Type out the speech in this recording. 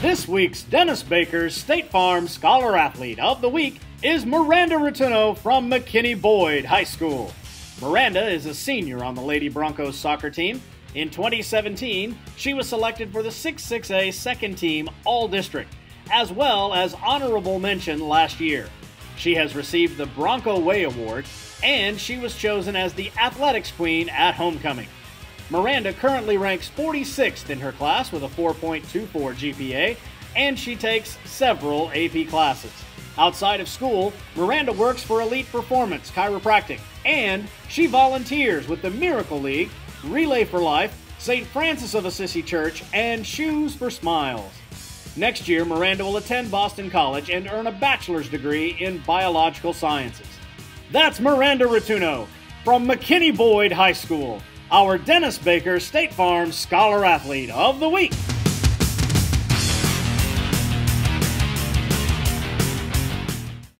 This week's Dennis Baker's State Farm Scholar Athlete of the Week is Miranda Rotunno from McKinney Boyd High School. Miranda is a senior on the Lady Broncos soccer team. In 2017, she was selected for the 6-6A second team All District, as well as honorable mention last year. She has received the Bronco Way Award, and she was chosen as the Athletics Queen at homecoming. Miranda currently ranks 46th in her class with a 4.24 GPA, and she takes several AP classes. Outside of school, Miranda works for Elite Performance Chiropractic, and she volunteers with the Miracle League, Relay for Life, St. Francis of Assisi Church, and Shoes for Smiles. Next year, Miranda will attend Boston College and earn a bachelor's degree in biological sciences. That's Miranda Rotunno from McKinney Boyd High School, our Dennis Baker State Farm Scholar Athlete of the Week.